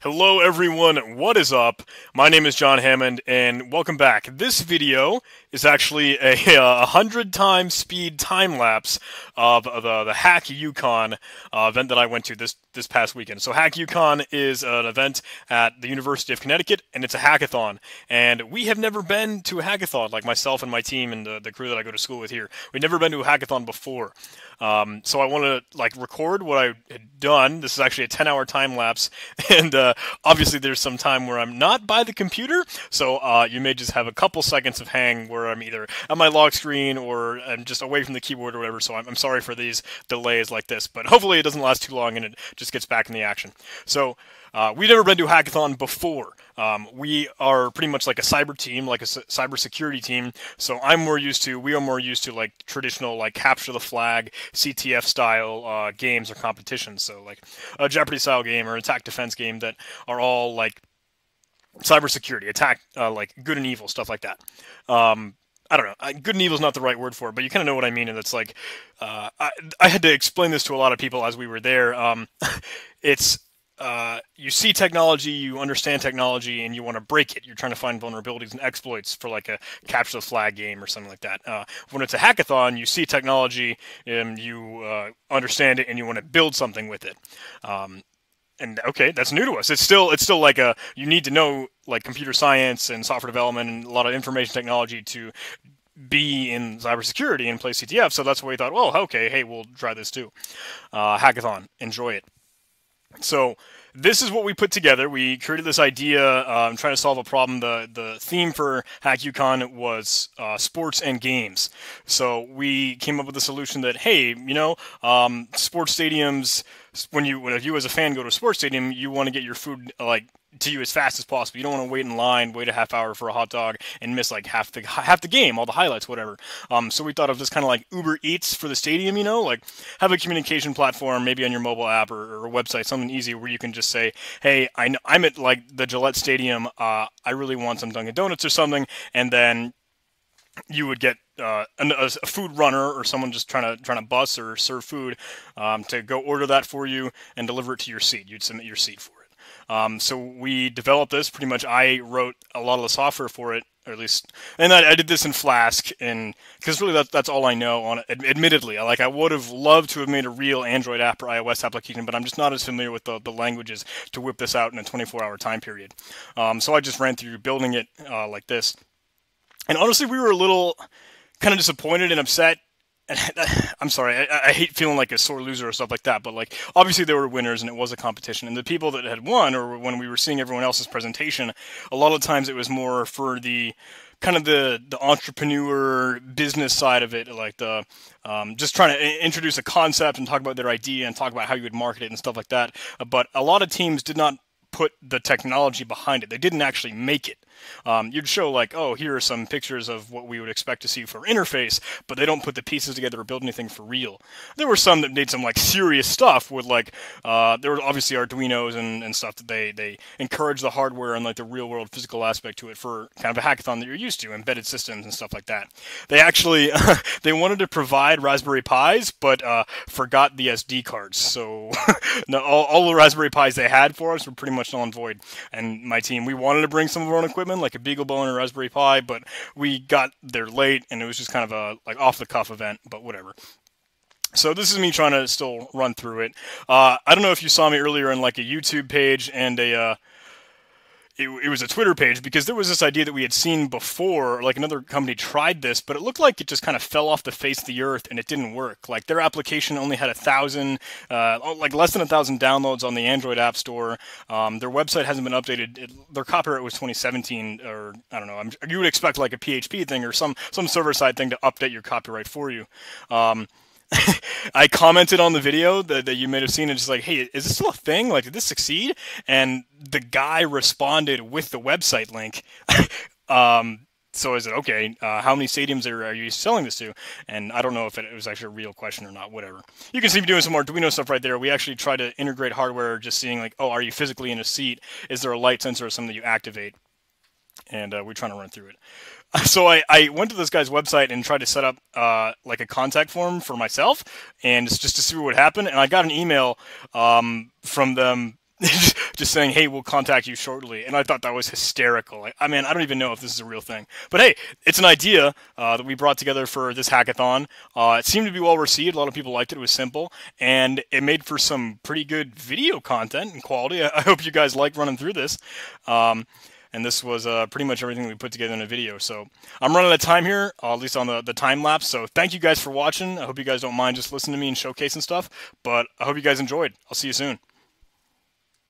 Hello everyone, what is up? My name is John Hammond and welcome back. This video is actually a, a hundred times speed time lapse of the, the HackUConn uh, event that I went to this this past weekend. So HackUConn is an event at the University of Connecticut and it's a hackathon. And we have never been to a hackathon, like myself and my team and the, the crew that I go to school with here. We've never been to a hackathon before. Um, so I want to like record what I had done. This is actually a 10 hour time lapse and uh, obviously, there's some time where I'm not by the computer, so uh, you may just have a couple seconds of hang where I'm either on my lock screen or I'm just away from the keyboard or whatever. So I'm, I'm sorry for these delays like this, but hopefully it doesn't last too long and it just gets back in the action. So uh, we've never been to a hackathon before. Um, we are pretty much like a cyber team, like a cyber security team. So I'm more used to, we are more used to like traditional, like capture the flag, CTF style uh, games or competitions. So like a Jeopardy style game or attack defense game that are all like cybersecurity, attack, uh, like good and evil, stuff like that. Um, I don't know. Good and evil is not the right word for it, but you kind of know what I mean. And it's like, uh, I, I had to explain this to a lot of people as we were there. Um, it's uh, you see technology, you understand technology, and you want to break it. You're trying to find vulnerabilities and exploits for like a capture the flag game or something like that. Uh, when it's a hackathon, you see technology and you uh, understand it, and you want to build something with it. Um, and okay, that's new to us. It's still it's still like a you need to know like computer science and software development and a lot of information technology to be in cybersecurity and play CTF. So that's why we thought, well, okay, hey, we'll try this too. Uh, hackathon, enjoy it. So this is what we put together. We created this idea, um, trying to solve a problem. The the theme for HackUConn was uh, sports and games. So we came up with a solution that hey, you know, um, sports stadiums. When you when if you as a fan go to a sports stadium, you want to get your food like to you as fast as possible. You don't want to wait in line, wait a half hour for a hot dog, and miss like half the half the game, all the highlights, whatever. Um, so we thought of this kind of like Uber Eats for the stadium, you know, like have a communication platform, maybe on your mobile app or, or a website, something easy where you can just say, "Hey, I am at like the Gillette Stadium. Uh, I really want some Dunkin' Donuts or something," and then you would get uh, a, a, food runner or someone just trying to trying to bus or serve food um, to go order that for you and deliver it to your seat. You'd submit your seat for it. Um, so we developed this. Pretty much, I wrote a lot of the software for it, or at least, and I, I did this in Flask, and because really that, that's all I know on it. Admittedly, like I would have loved to have made a real Android app or iOS application, but I'm just not as familiar with the, the languages to whip this out in a 24-hour time period. Um, so I just ran through building it uh, like this, and honestly, we were a little kind of disappointed and upset I'm sorry, I, I, hate feeling like a sore loser or stuff like that, but like obviously there were winners and it was a competition, and the people that had won, or when we were seeing everyone else's presentation, a lot of times it was more for the kind of the the entrepreneur business side of it, like the um, just trying to introduce a concept and talk about their idea and talk about how you would market it and stuff like that. But a lot of teams did not put the technology behind it. They didn't actually make it. Um, you'd show like, oh, here are some pictures of what we would expect to see for interface, but they don't put the pieces together or build anything for real. There were some that made some like serious stuff with like, uh, there were obviously Arduinos and, and stuff that they they encourage the hardware and like the real world physical aspect to it for kind of a hackathon that you're used to, embedded systems and stuff like that. They actually they wanted to provide Raspberry Pis, but uh, forgot the SD cards. So all, all the Raspberry Pis they had for us were pretty much null and void. And my team, we wanted to bring some of our own equipment, like a BeagleBone or Raspberry Pi, but we got there late, and it was just kind of a like off the cuff event. But whatever. So this is me trying to still run through it. Uh, I don't know if you saw me earlier on like a YouTube page and a uh, it, it, was a Twitter page because there was this idea that we had seen before, like another company tried this, but it looked like it just kind of fell off the face of the earth and it didn't work. Like their application only had a thousand, uh, oh, like less than a thousand downloads on the Android App Store. Um, their website hasn't been updated. It, their copyright was 2017, or I don't know. I'm, you would expect like a PHP thing or some some server side thing to update your copyright for you. Um, I commented on the video that, that you may have seen and just like, hey, is this still a thing? Like, did this succeed? And the guy responded with the website link. um, so I said, okay, uh, how many stadiums are, are, you selling this to? And I don't know if it, it, was actually a real question or not, whatever. You can see me doing some Arduino stuff right there. We actually try to integrate hardware, just seeing like, oh, are you physically in a seat? Is there a light sensor or something that you activate? And uh, we're trying to run through it. so I, I went to this guy's website and tried to set up uh, like a contact form for myself and just to see what would happen. And I got an email um, from them just saying, "Hey, we'll contact you shortly," and I thought that was hysterical. I mean, I don't even know if this is a real thing, but hey, it's an idea uh, that we brought together for this hackathon. Uh, it seemed to be well received. A lot of people liked it. It was simple, and it made for some pretty good video content and quality. I, I hope you guys like running through this. Um, and this was uh, pretty much everything we put together in a video. So I'm running out of time here, uh, at least on the, the time lapse. So thank you guys for watching. I hope you guys don't mind just listening to me and showcasing stuff. But I hope you guys enjoyed. I'll see you soon.